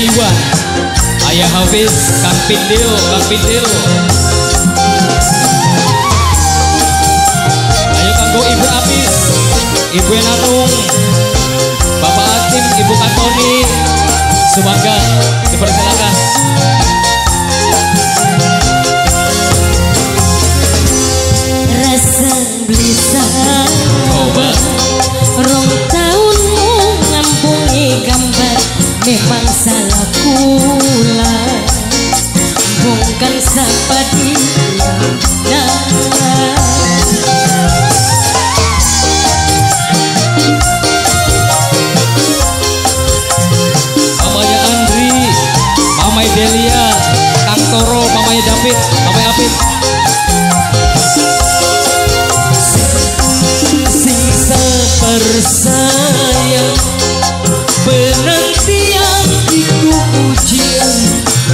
Taiwan. Ayah Hafiz Kang Pindil Kang Pindil Ayo kanggo Ibu Apis Ibu Nanung Bapak Atim Ibu Antoni Sumangga dipersilakan Rasa gelisah. Coba. Rong tahunmu ngampungi gambar. Memang salah Mamai Delia Kang Toro Mamanya David Mamai Apit. Sisa persayang Penantian iku ujian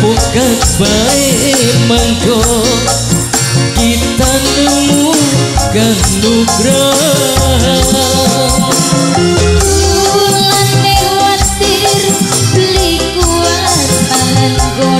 Bukan baik mengko Kita nemu nugrah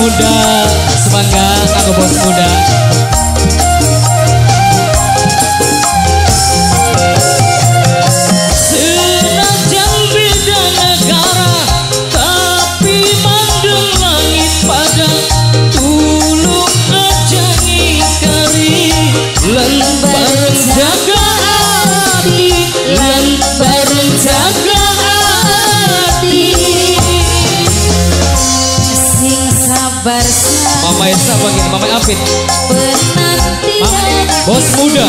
muda. Kanggo bos muda Mama Esa bagi Mama Apit Bos muda.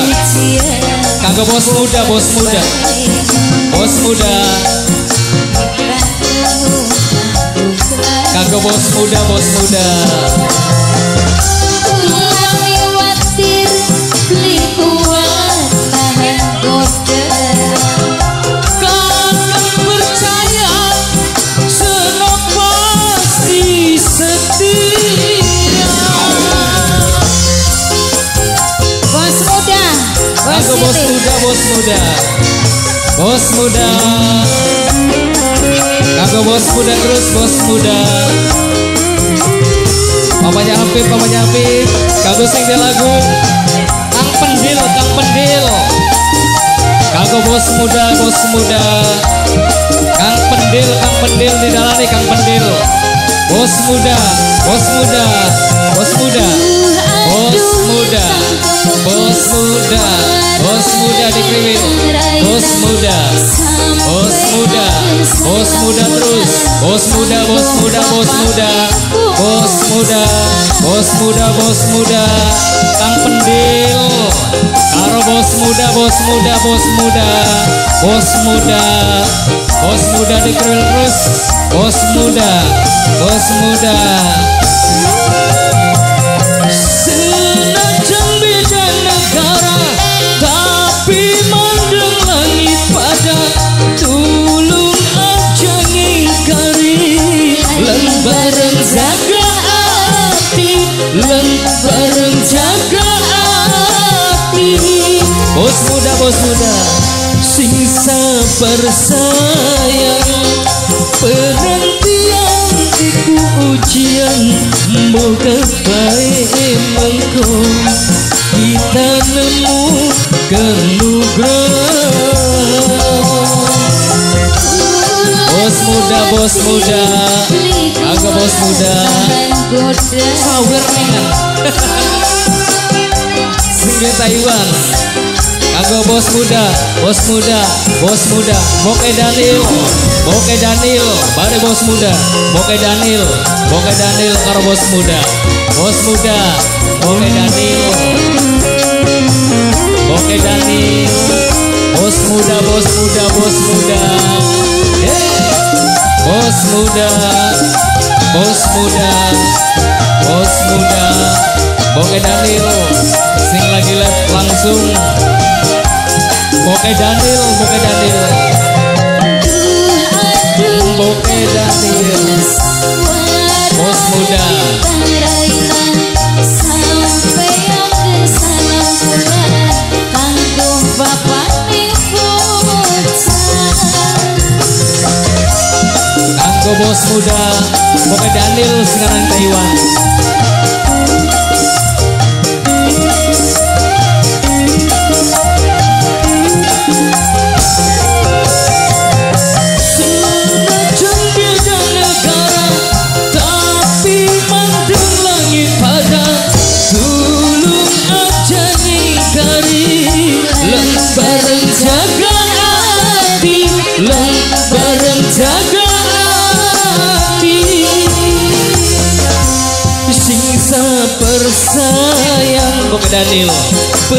Kanggo bos muda bos muda. Bos muda. Kanggo bos muda bos muda Bos muda. Kanggo bos muda terus bos muda. Mamanya Habib, mamanya Habib Kanggo sing di lagu Kang Pendil, Kang Pendil. Kanggo bos muda, bos muda. Kang Pendil, Kang Pendil di dalani Kang Pendil. Bos muda, bos muda, bos muda Bos muda, bos muda, bos muda. Bos muda, bos muda, bos muda. Kang Pendil. Karo bos muda, bos muda, bos muda. Bos muda, bos muda di terus. Bos muda, bos muda muda, bos muda Sing sabar sayang Penantian iku ujian Moga baik mengko Kita nemu kenugrah Bos muda bos muda. Kagak bos muda. Power ringan Singgih Taiwan Kagak bos muda Bos muda Bos muda. Boke Daniel Boke Daniel. Bare bos muda Boke Daniel Boke Daniel karo bos muda. Bos muda Boke Daniel. Boke Daniel. Bos muda Bos muda Bos muda. Bos muda Bos muda Bos muda Boke Daniel Sing lagi live langsung. Boke Daniel Boke Daniel. Boke Daniel. Bos muda. Bos muda Boke Daniel Singarang Taiwan Tulung aja ngingkari Leng bareng jaga hati bareng jaga hati. Sing persayang Boke Daniel iku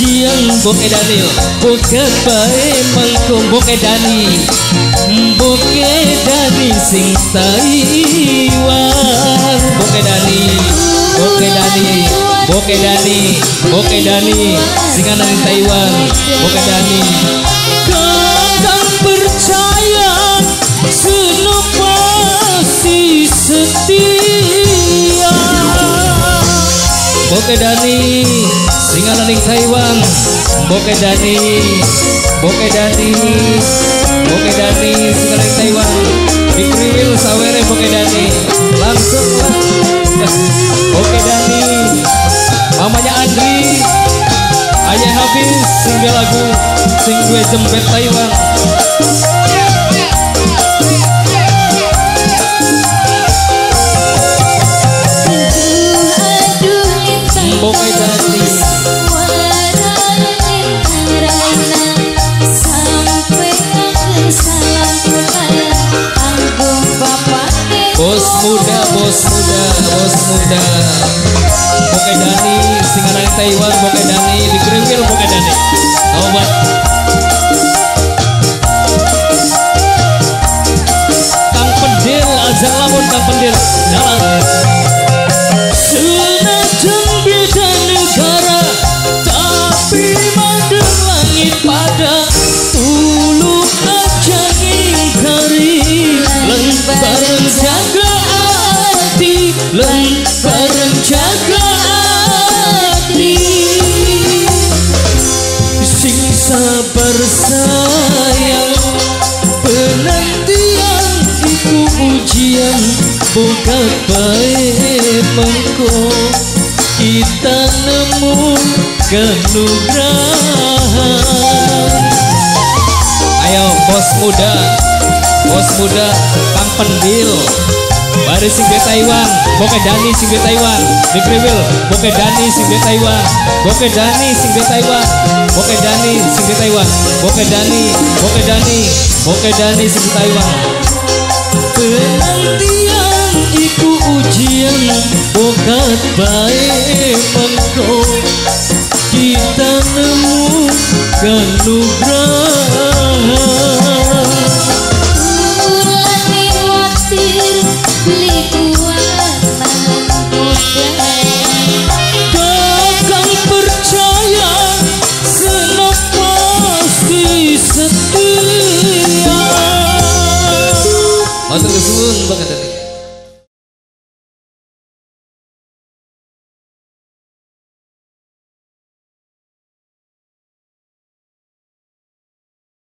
ujian Boke Daniel Bukan bae mengko Boke Dani Boke Dani sing Taiwan Boke Dani Boke Dani Boke Dani Boke Dani Singarang Taiwan Boke Dani Kadang percaya Senop pasti setia. Boke Dani Singarang Taiwan. Boke Dani Boke Dani Boke Dani Singarang Taiwan. Di Kriwil Sawere Boke Dani. Langsung lah. Boke Dani. Mamanya Andri. Ayah habis singgah lagu Sing gue jempet Taiwan. Boke Dani bos muda Boke Dani, Singarang Taiwan Boke Dani, di Kriwil Boke Dani Obat Kang Pendil, aja lamun Kang Pendil Jalan negara Tapi mandang langit pada Tulung ujian Bukan baik mengko. Kita nemu kenugrahan. Ayo bos muda Bos muda Kang Pendil. Bari singge Taiwan Boke Dani singge Taiwan. Di Kriwil Boke Dani singge Taiwan. Boke Dani singge Taiwan. Boke Dani singge Taiwan. Boke Dani Boke Dani Boke Dani singge Taiwan Penantian iku ujian Bukan baik mengko Kita nemu kenugrahan Matur suwun banget